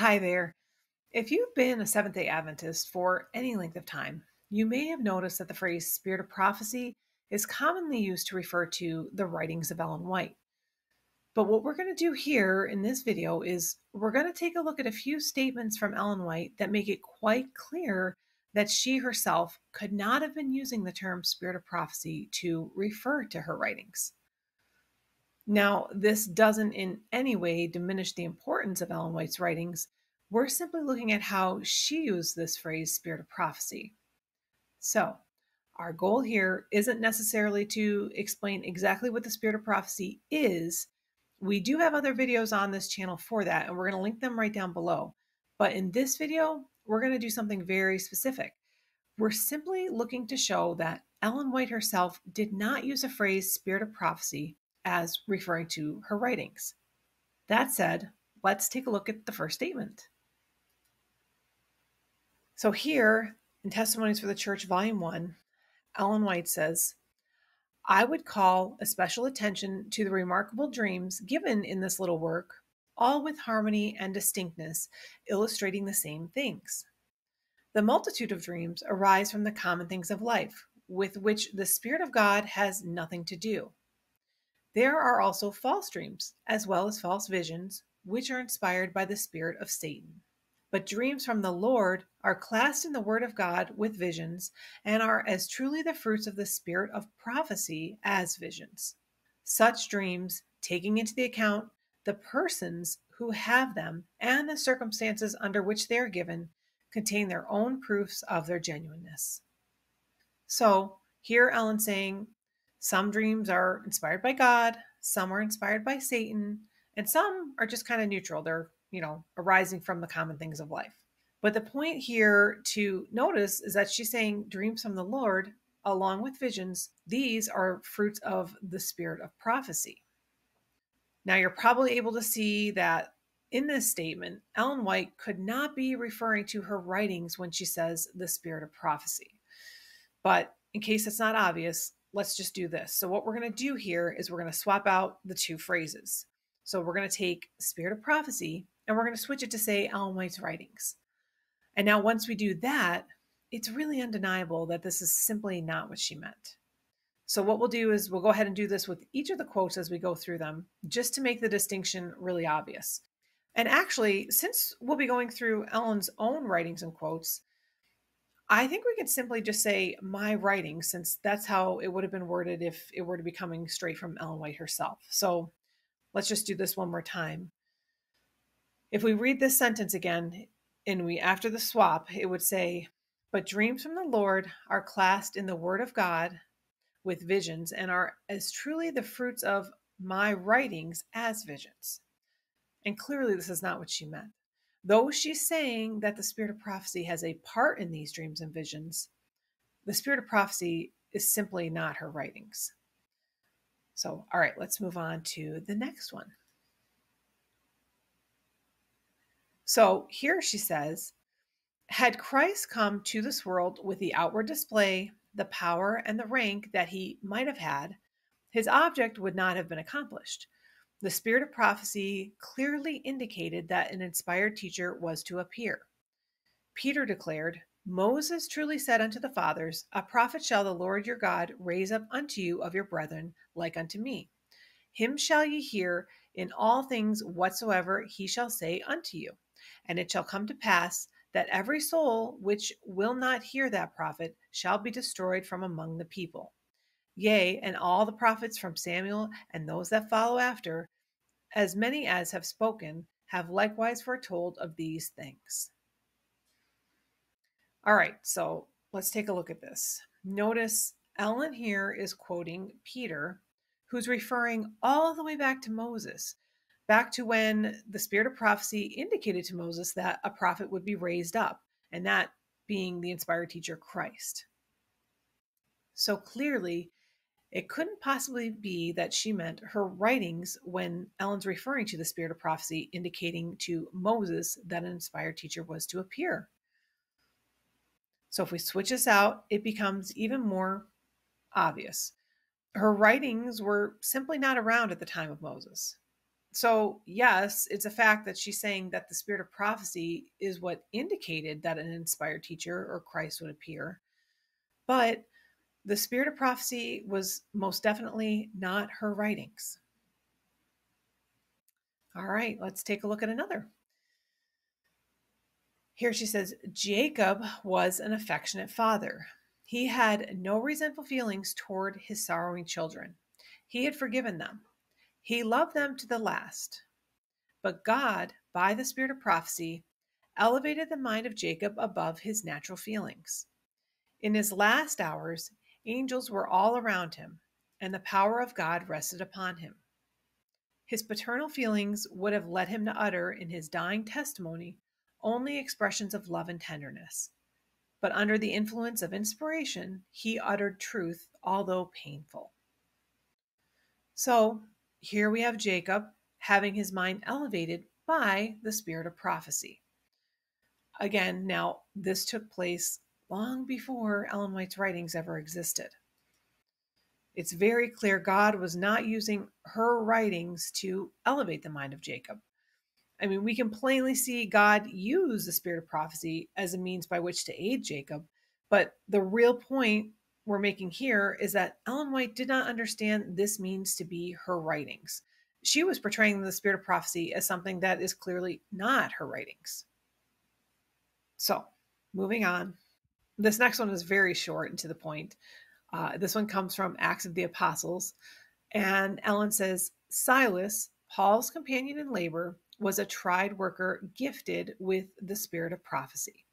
Hi there. If you've been a Seventh day Adventist for any length of time, you may have noticed that the phrase spirit of prophecy is commonly used to refer to the writings of Ellen White. But what we're going to do here in this video is we're going to take a look at a few statements from Ellen White that make it quite clear that she herself could not have been using the term spirit of prophecy to refer to her writings. Now, this doesn't in any way diminish the importance of Ellen White's writings. We're simply looking at how she used this phrase, spirit of prophecy. So, our goal here isn't necessarily to explain exactly what the spirit of prophecy is. We do have other videos on this channel for that, and we're going to link them right down below. But in this video, we're going to do something very specific. We're simply looking to show that Ellen White herself did not use a phrase, spirit of prophecy, as referring to her writings. That said, let's take a look at the first statement. So, here in Testimonies for the Church, Volume 1, Ellen White says, I would call a special attention to the remarkable dreams given in this little work, all with harmony and distinctness, illustrating the same things. The multitude of dreams arise from the common things of life, with which the Spirit of God has nothing to do. There are also false dreams, as well as false visions, which are inspired by the spirit of Satan. But dreams from the Lord are classed in the Word of God with visions and are as truly the fruits of the spirit of prophecy as visions. Such dreams, taking into the account the persons who have them and the circumstances under which they are given, contain their own proofs of their genuineness. So, here Ellen saying some dreams are inspired by God, some are inspired by Satan, and some are just kind of neutral. They're, you know, arising from the common things of life. But the point here to notice is that she's saying dreams from the Lord, along with visions, these are fruits of the spirit of prophecy. Now, you're probably able to see that in this statement, Ellen White could not be referring to her writings when she says the spirit of prophecy. But in case it's not obvious, let's just do this. So what we're going to do here is we're going to swap out the two phrases. So we're going to take spirit of prophecy and we're going to switch it to say Ellen White's writings. And now once we do that, it's really undeniable that this is simply not what she meant. So what we'll do is we'll go ahead and do this with each of the quotes as we go through them, just to make the distinction really obvious. And actually, since we'll be going through Ellen's own writings and quotes, I think we could simply just say my writing, since that's how it would have been worded if it were to be coming straight from Ellen White herself. So let's just do this one more time. If we read this sentence again, and we after the swap, it would say, But dreams from the Lord are classed in the Word of God with visions and are as truly the fruits of my writings as visions. And clearly, this is not what she meant. Though she's saying that the spirit of prophecy has a part in these dreams and visions, the spirit of prophecy is simply not her writings. So, all right, let's move on to the next one. So here she says, had Christ come to this world with the outward display, the power, and the rank that he might have had, his object would not have been accomplished. The spirit of prophecy clearly indicated that an inspired teacher was to appear. Peter declared, Moses truly said unto the fathers, A prophet shall the Lord your God raise up unto you of your brethren, like unto me. Him shall ye hear in all things whatsoever he shall say unto you. And it shall come to pass that every soul which will not hear that prophet shall be destroyed from among the people. Yea, and all the prophets from Samuel and those that follow after, as many as have spoken, have likewise foretold of these things. All right, so let's take a look at this. Notice Ellen here is quoting Peter, who's referring all the way back to Moses, back to when the spirit of prophecy indicated to Moses that a prophet would be raised up, and that being the inspired teacher Christ. So clearly, it couldn't possibly be that she meant her writings when Ellen's referring to the spirit of prophecy, indicating to Moses that an inspired teacher was to appear. So if we switch this out, it becomes even more obvious. Her writings were simply not around at the time of Moses. So, yes, it's a fact that she's saying that the spirit of prophecy is what indicated that an inspired teacher or Christ would appear. But the spirit of prophecy was most definitely not her writings. All right, let's take a look at another. Here she says Jacob was an affectionate father. He had no resentful feelings toward his sorrowing children. He had forgiven them. He loved them to the last. But God, by the spirit of prophecy, elevated the mind of Jacob above his natural feelings. In his last hours, angels were all around him, and the power of God rested upon him. His paternal feelings would have led him to utter in his dying testimony only expressions of love and tenderness. But under the influence of inspiration, he uttered truth, although painful. So here we have Jacob having his mind elevated by the spirit of prophecy. Again, now this took place long before Ellen White's writings ever existed. It's very clear God was not using her writings to elevate the mind of Jacob. I mean, we can plainly see God use the spirit of prophecy as a means by which to aid Jacob. But the real point we're making here is that Ellen White did not understand this means to be her writings. She was portraying the spirit of prophecy as something that is clearly not her writings. So, moving on. This next one is very short and to the point. Uh, this one comes from Acts of the Apostles. And Ellen says Silas, Paul's companion in labor, was a tried worker gifted with the spirit of prophecy.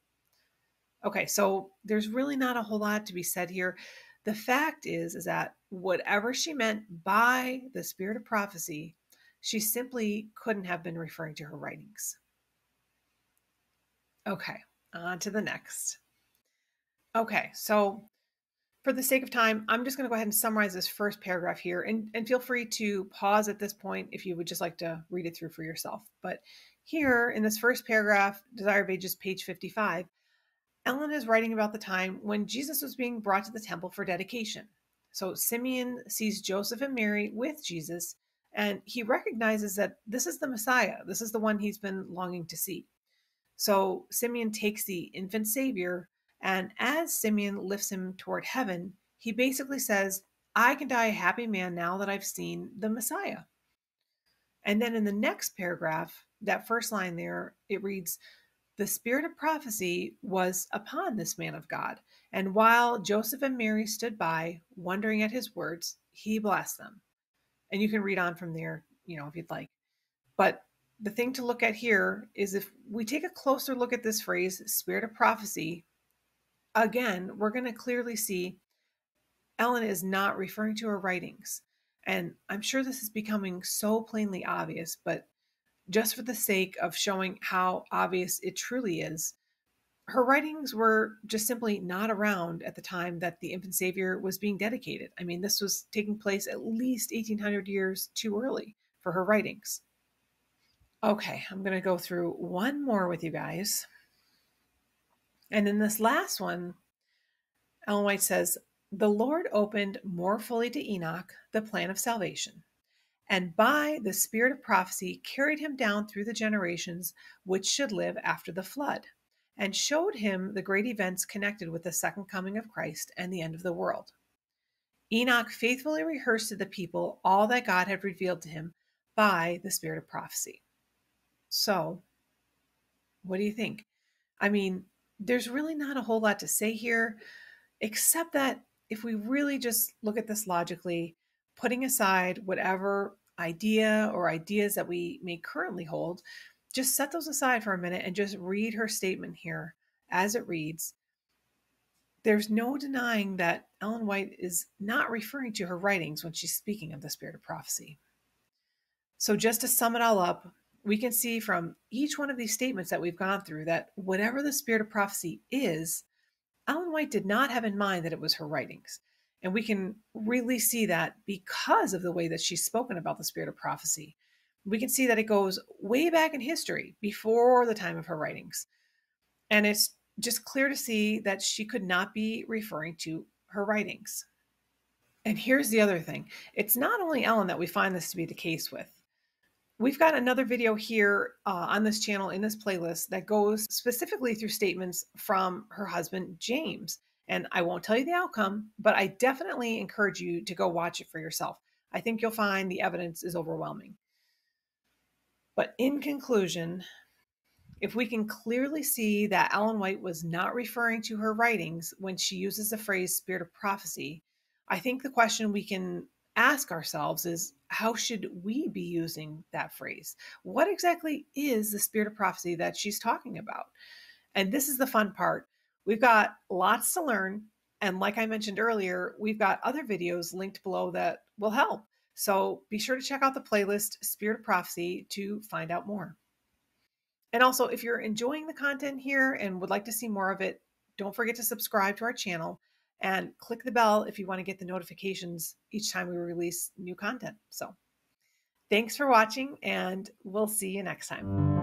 Okay, so there's really not a whole lot to be said here. The fact is is that whatever she meant by the spirit of prophecy, she simply couldn't have been referring to her writings. Okay, on to the next. Okay, so for the sake of time, I'm just going to go ahead and summarize this first paragraph here. And, and feel free to pause at this point if you would just like to read it through for yourself. But here in this first paragraph, Desire of Ages, page 55, Ellen is writing about the time when Jesus was being brought to the temple for dedication. So Simeon sees Joseph and Mary with Jesus, and he recognizes that this is the Messiah. This is the one he's been longing to see. So Simeon takes the infant Savior and as Simeon lifts him toward heaven, he basically says, I can die a happy man now that I've seen the Messiah. And then in the next paragraph, that first line there, it reads, The spirit of prophecy was upon this man of God. And while Joseph and Mary stood by, wondering at his words, he blessed them. And you can read on from there, you know, if you'd like. But the thing to look at here is if we take a closer look at this phrase, spirit of prophecy, again, we're going to clearly see Ellen is not referring to her writings. And I'm sure this is becoming so plainly obvious, but just for the sake of showing how obvious it truly is, her writings were just simply not around at the time that the infant savior was being dedicated. I mean, this was taking place at least 1800 years too early for her writings. Okay, I'm going to go through one more with you guys. And in this last one, Ellen White says, The Lord opened more fully to Enoch the plan of salvation, and by the spirit of prophecy carried him down through the generations which should live after the flood, and showed him the great events connected with the second coming of Christ and the end of the world. Enoch faithfully rehearsed to the people all that God had revealed to him by the spirit of prophecy. So, what do you think? I mean, there's really not a whole lot to say here, except that if we really just look at this logically, putting aside whatever idea or ideas that we may currently hold, just set those aside for a minute and just read her statement here as it reads. There's no denying that Ellen White is not referring to her writings when she's speaking of the spirit of prophecy. So, just to sum it all up, we can see from each one of these statements that we've gone through that whatever the spirit of prophecy is, Ellen White did not have in mind that it was her writings. And we can really see that because of the way that she's spoken about the spirit of prophecy. We can see that it goes way back in history, before the time of her writings. And it's just clear to see that she could not be referring to her writings. And here's the other thing it's not only Ellen that we find this to be the case with. We've got another video here uh, on this channel in this playlist that goes specifically through statements from her husband, James. And I won't tell you the outcome, but I definitely encourage you to go watch it for yourself. I think you'll find the evidence is overwhelming. But in conclusion, if we can clearly see that Ellen White was not referring to her writings when she uses the phrase spirit of prophecy, I think the question we can ask ourselves is how should we be using that phrase? What exactly is the spirit of prophecy that she's talking about? And this is the fun part. We've got lots to learn. And like I mentioned earlier, we've got other videos linked below that will help. So be sure to check out the playlist Spirit of Prophecy to find out more. And also, if you're enjoying the content here and would like to see more of it, don't forget to subscribe to our channel and click the bell if you want to get the notifications each time we release new content. So, thanks for watching, and we'll see you next time.